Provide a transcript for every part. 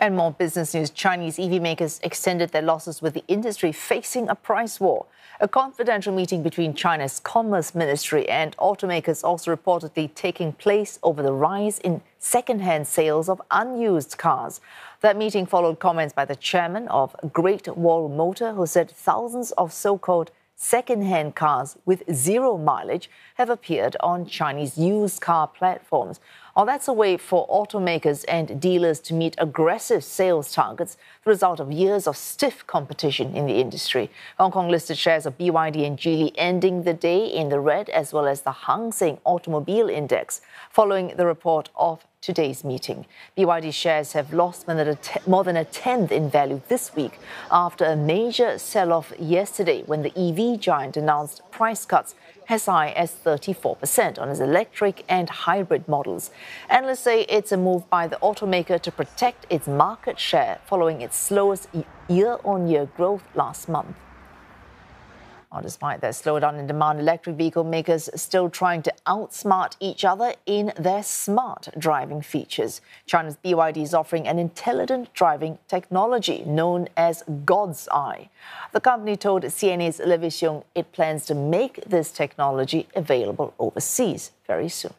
And more business news Chinese EV makers extended their losses with the industry facing a price war. A confidential meeting between China's Commerce Ministry and automakers also reportedly taking place over the rise in second-hand sales of unused cars. That meeting followed comments by the chairman of Great Wall Motor, who said thousands of so-called second-hand cars with zero mileage have appeared on Chinese used car platforms. Well, that's a way for automakers and dealers to meet aggressive sales targets, the result of years of stiff competition in the industry. Hong Kong listed shares of BYD and Geely ending the day in the red, as well as the Hang Seng Automobile Index, following the report of today's meeting. BYD shares have lost more than a tenth in value this week after a major sell off yesterday when the EV giant announced price cuts as high as 34% on its electric and hybrid models. Analysts say it's a move by the automaker to protect its market share following its slowest year on year growth last month. Well, despite their slowdown in demand, electric vehicle makers are still trying to outsmart each other in their smart driving features. China's BYD is offering an intelligent driving technology known as God's Eye. The company told CNA's Olivia Siong it plans to make this technology available overseas very soon.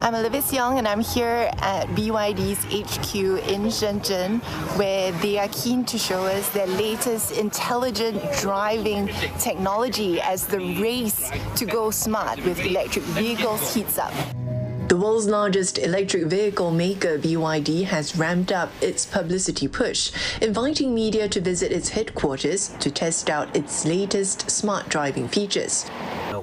I'm Olivia Siong and I'm here at BYD's HQ in Shenzhen where they are keen to show us their latest intelligent driving technology as the race to go smart with electric vehicles heats up. The world's largest electric vehicle maker, BYD, has ramped up its publicity push, inviting media to visit its headquarters to test out its latest smart driving features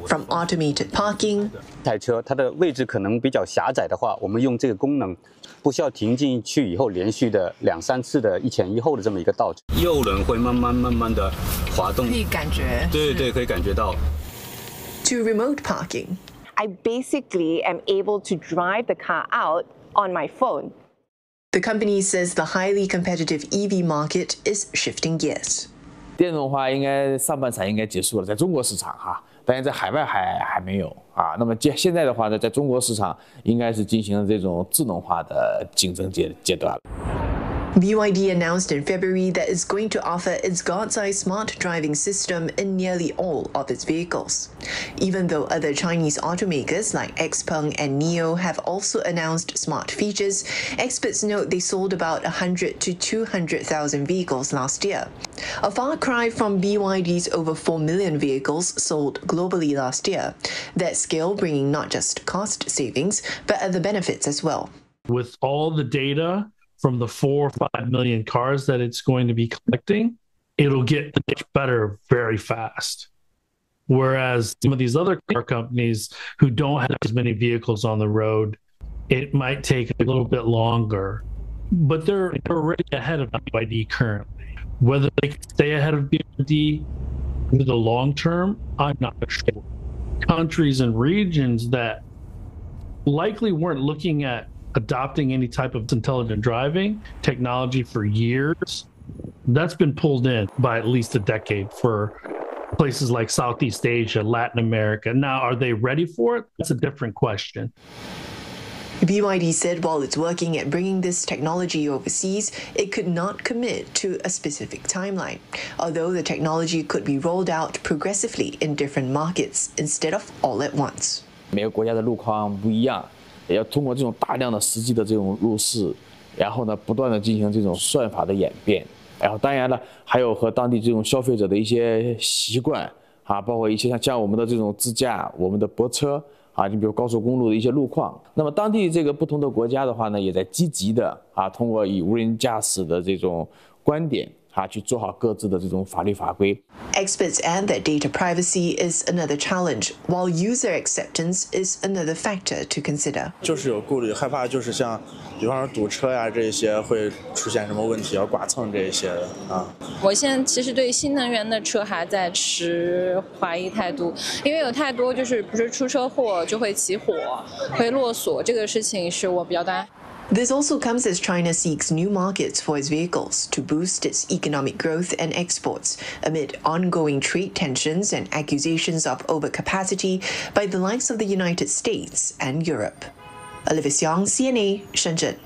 From automated parking 台车它的位置可能比较狭窄的话，我们用这个功能，不需要停进去以后连续的两三次的一前一后的这么一个倒车，右轮会慢慢慢慢的滑动，可以感觉，对对，可以感觉到。To remote parking, I basically am able to drive the car out on my phone. The company says the highly competitive EV market is shifting gears. 电动化应该上半场应该结束了，在中国市场哈。当然，在海外还还没有啊。那么现现在的话呢，在中国市场应该是进行了这种智能化的竞争阶阶段了。BYD announced in February that it's going to offer its God's Eye smart driving system in nearly all of its vehicles. Even though other Chinese automakers like XPeng and NIO have also announced smart features, experts note they sold about 100 to 200,000 vehicles last year. A far cry from BYD's over 4 million vehicles sold globally last year. That scale bringing not just cost savings, but other benefits as well. With all the data from the four or five million cars that it's going to be collecting, it'll get much better very fast. Whereas some of these other car companies who don't have as many vehicles on the road, it might take a little bit longer. But they're, they're already ahead of BYD currently. Whether they can stay ahead of BYD in the long term, I'm not sure. Countries and regions that likely weren't looking at adopting any type of intelligent driving technology for years. That's been pulled in by at least a decade for places like Southeast Asia, Latin America. Now, are they ready for it? That's a different question. BYD said while it's working at bringing this technology overseas, it could not commit to a specific timeline, although the technology could be rolled out progressively in different markets instead of all at once. 每个国家的路况不一样， 也要通过这种大量的实际的这种入市，然后呢，不断的进行这种算法的演变，然后当然了，还有和当地这种消费者的一些习惯啊，包括一些像像我们的这种自驾、我们的泊车啊，你比如高速公路的一些路况。那么当地这个不同的国家的话呢，也在积极的啊，通过以无人驾驶的这种观点。啊，去做好各自的这种法律法规。Experts add that data privacy is another challenge, while user acceptance is another factor to consider. 就是有顾虑，害怕就是像，比方说堵车呀这些会出现什么问题，要剐蹭这些的啊。我现在其实对新能源的车还在持怀疑态度，因为有太多就是不是出车祸就会起火、会落锁，这个事情是我比较担。This also comes as China seeks new markets for its vehicles to boost its economic growth and exports amid ongoing trade tensions and accusations of overcapacity by the likes of the United States and Europe. Olivia Siong, CNA, Shenzhen.